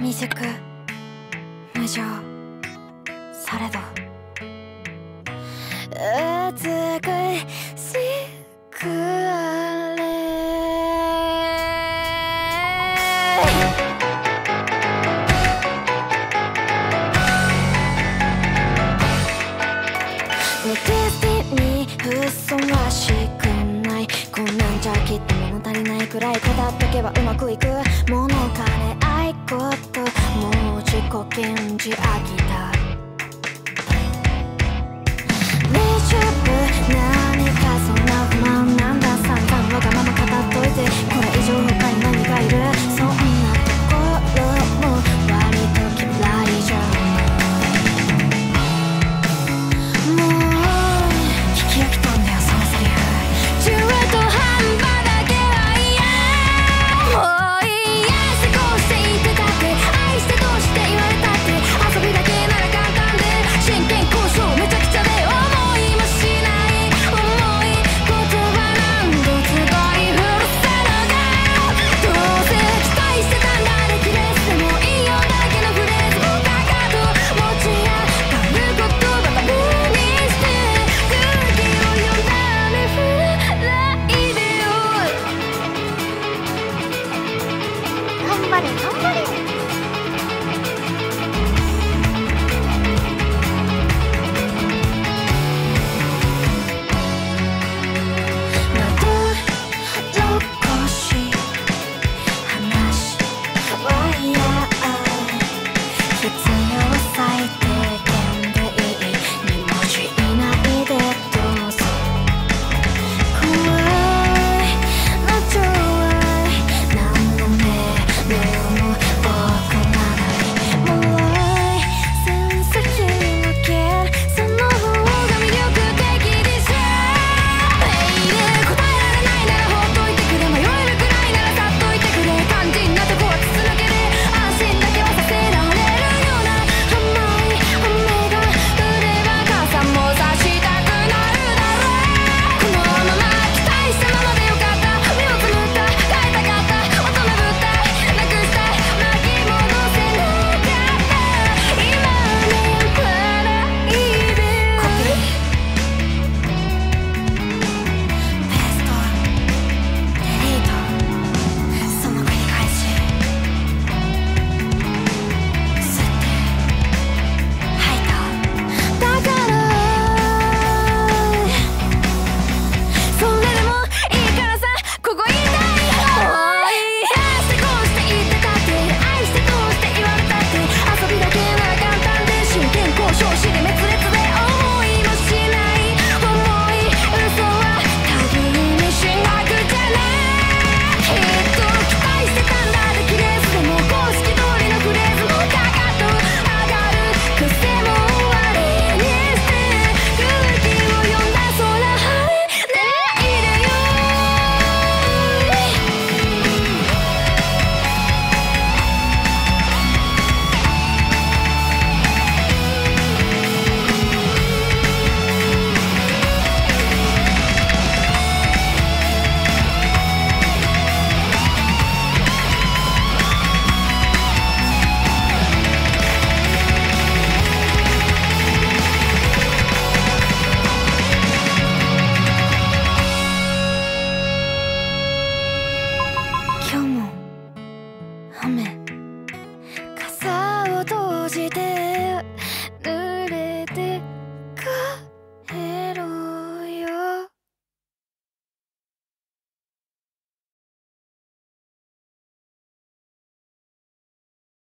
未熟。無情されど。美しくあれ。無敵に嘘はしくない。こんなんじゃきっと物足りないくらい語っとけばうまくいく。ものかねこともう自己顕示飽きた。して